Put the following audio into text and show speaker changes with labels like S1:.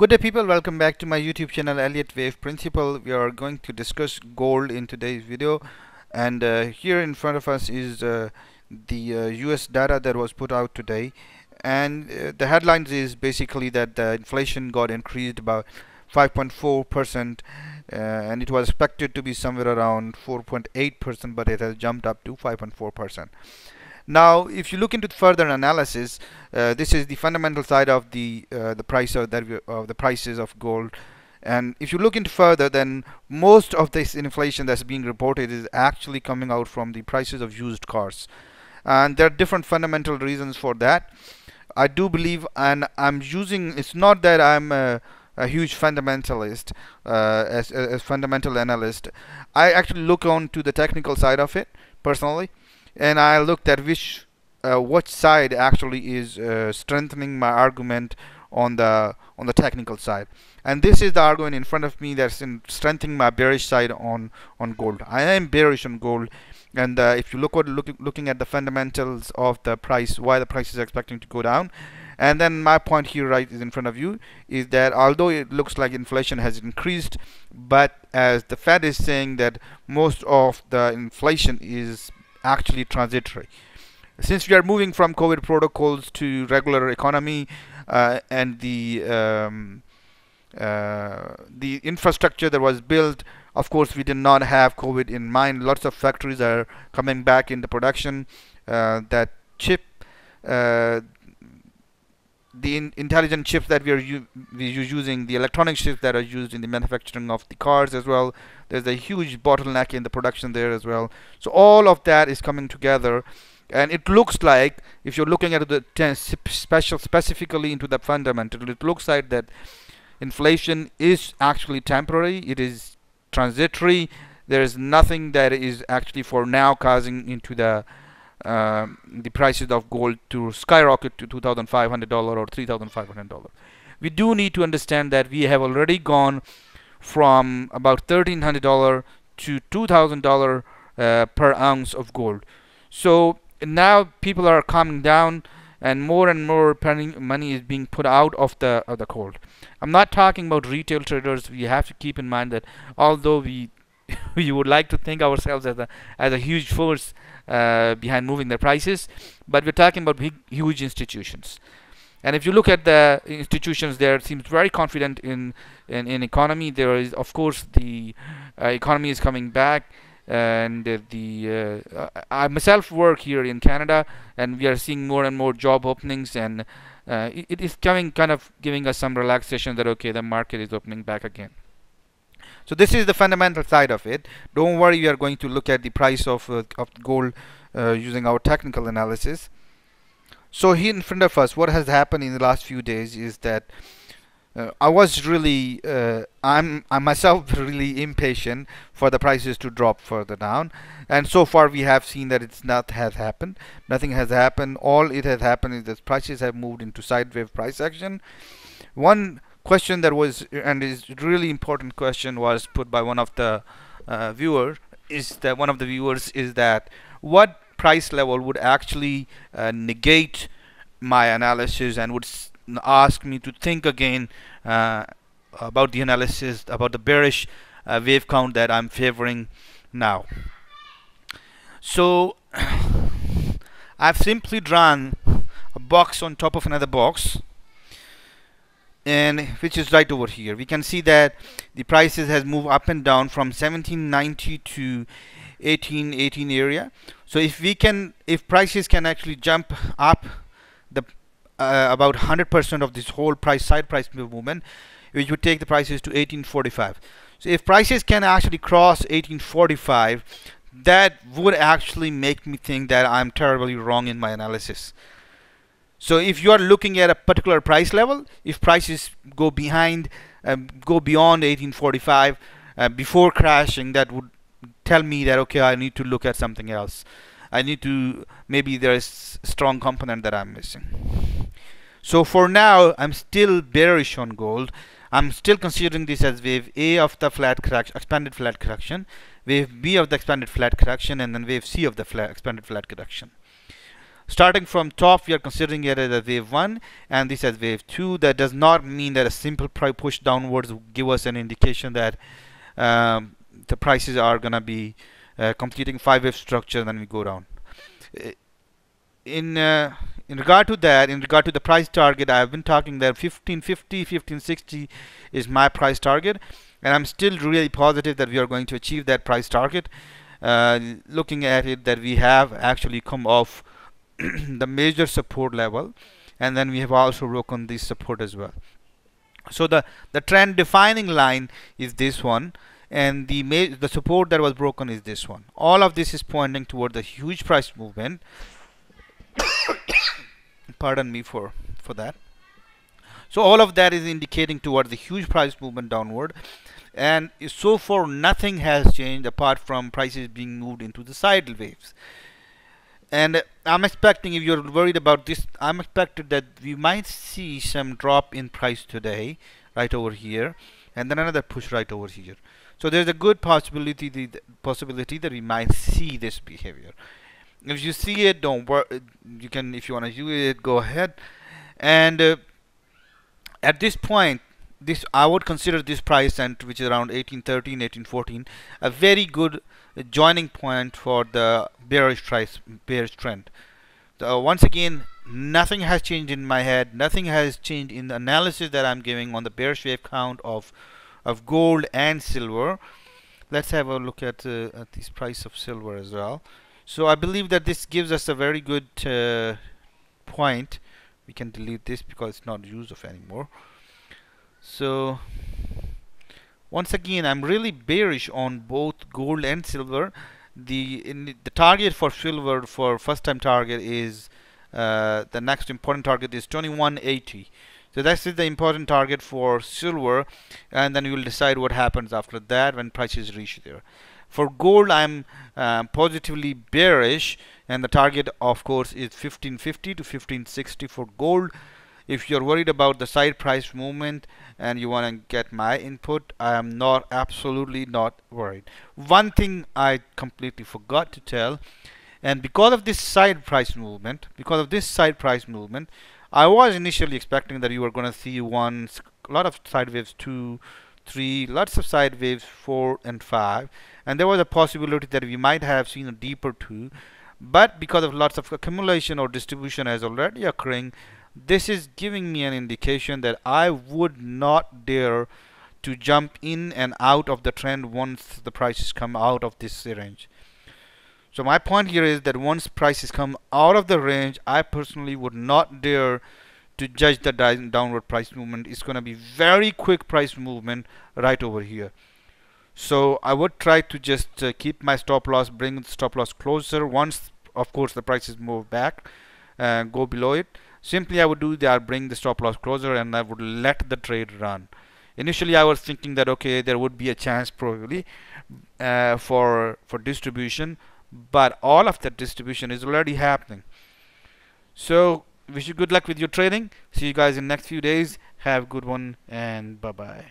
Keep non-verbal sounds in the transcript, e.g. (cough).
S1: Good day people, welcome back to my YouTube channel Elliott Wave Principle. We are going to discuss gold in today's video. And uh, here in front of us is uh, the uh, US data that was put out today. And uh, the headlines is basically that the inflation got increased about 5.4 percent uh, and it was expected to be somewhere around 4.8 percent but it has jumped up to 5.4 percent now, if you look into further analysis, uh, this is the fundamental side of the uh, the price of of the prices of gold. And if you look into further, then most of this inflation that's being reported is actually coming out from the prices of used cars. And there are different fundamental reasons for that. I do believe, and I'm using. It's not that I'm a, a huge fundamentalist, uh, as, as fundamental analyst. I actually look on to the technical side of it personally and I looked at which uh, side actually is uh, strengthening my argument on the on the technical side. And this is the argument in front of me that's in strengthening my bearish side on on gold. I am bearish on gold. And uh, if you look at look, looking at the fundamentals of the price why the price is expecting to go down. And then my point here right is in front of you is that although it looks like inflation has increased but as the Fed is saying that most of the inflation is actually transitory. Since we are moving from COVID protocols to regular economy uh, and the um, uh, the infrastructure that was built, of course, we did not have COVID in mind. Lots of factories are coming back into production. Uh, that chip, uh, the in intelligent chips that we are we using, the electronic chips that are used in the manufacturing of the cars as well. There's a huge bottleneck in the production there as well. So all of that is coming together, and it looks like if you're looking at the special specifically into the fundamental, it looks like that inflation is actually temporary. It is transitory. There is nothing that is actually for now causing into the um, the prices of gold to skyrocket to $2,500 or $3,500. We do need to understand that we have already gone from about $1,300 to $2,000 uh, per ounce of gold. So now people are coming down and more and more money is being put out of the of the gold. I'm not talking about retail traders. We have to keep in mind that although we (laughs) we would like to think ourselves as a as a huge force uh, behind moving the prices but we're talking about big huge institutions. And if you look at the institutions there seems very confident in in, in economy. There is of course the uh, economy is coming back and uh, the I myself work here in Canada and we are seeing more and more job openings and uh, it, it is coming kind of giving us some relaxation that okay the market is opening back again so this is the fundamental side of it. Don't worry, we are going to look at the price of, uh, of gold uh, using our technical analysis. So here in front of us, what has happened in the last few days is that uh, I was really, uh, I'm, I myself (laughs) really impatient for the prices to drop further down. And so far we have seen that it's not has happened. Nothing has happened. All it has happened is that prices have moved into sideways price action. One question that was and is really important question was put by one of the uh, viewer is that one of the viewers is that what price level would actually uh, negate my analysis and would ask me to think again uh, about the analysis about the bearish uh, wave count that I'm favoring now? So (sighs) I've simply drawn a box on top of another box and which is right over here. We can see that the prices has moved up and down from 1790 to 1818 area. So if we can if prices can actually jump up the uh, about 100% of this whole price side price movement which would take the prices to 1845 so if prices can actually cross 1845 that would actually make me think that I'm terribly wrong in my analysis so if you are looking at a particular price level, if prices go behind, um, go beyond 1845 uh, before crashing, that would tell me that okay, I need to look at something else. I need to maybe there is strong component that I'm missing. So for now, I'm still bearish on gold. I'm still considering this as wave A of the flat correction, expanded flat correction, wave B of the expanded flat correction, and then wave C of the flat, expanded flat correction. Starting from top we are considering it as a wave 1 and this as wave 2 that does not mean that a simple price push downwards will give us an indication that um, the prices are gonna be uh, completing five wave structure then we go down. In uh, in regard to that in regard to the price target I've been talking that 1550 1560 is my price target and I'm still really positive that we are going to achieve that price target. Uh, looking at it that we have actually come off (clears throat) the major support level and then we have also broken this support as well. So the the trend defining line is this one and the the support that was broken is this one. All of this is pointing toward the huge price movement. (coughs) Pardon me for for that. So all of that is indicating toward the huge price movement downward and so far nothing has changed apart from prices being moved into the side waves and I'm expecting if you're worried about this I'm expected that we might see some drop in price today right over here and then another push right over here. So there's a good possibility the, possibility that we might see this behavior. If you see it don't worry you can if you want to use it go ahead. And uh, at this point this I would consider this price and which is around 1813 1814 a very good joining point for the bearish price bearish trend. So, uh, once again nothing has changed in my head. Nothing has changed in the analysis that I'm giving on the bearish wave count of of gold and silver. Let's have a look at, uh, at this price of silver as well. So I believe that this gives us a very good uh, point. We can delete this because it's not used of anymore. So once again I'm really bearish on both gold and silver. The the target for silver for first time target is uh, the next important target is 2180 so that's the important target for silver and then you will decide what happens after that when prices reach there. For gold I'm uh, positively bearish and the target of course is 1550 to 1560 for gold if you're worried about the side price movement and you want to get my input I am not absolutely not worried. One thing I completely forgot to tell and because of this side price movement because of this side price movement I was initially expecting that you were going to see one a lot of side waves two three lots of side waves four and five and there was a possibility that we might have seen a deeper two but because of lots of accumulation or distribution as already occurring this is giving me an indication that I would not dare to jump in and out of the trend once the prices come out of this range. So my point here is that once prices come out of the range I personally would not dare to judge the downward price movement. It's going to be very quick price movement right over here. So I would try to just uh, keep my stop loss bring the stop loss closer once of course the prices move back uh, go below it simply I would do that bring the stop loss closer and I would let the trade run. Initially I was thinking that okay there would be a chance probably uh, for for distribution but all of that distribution is already happening. So wish you good luck with your trading. See you guys in next few days. Have a good one and bye bye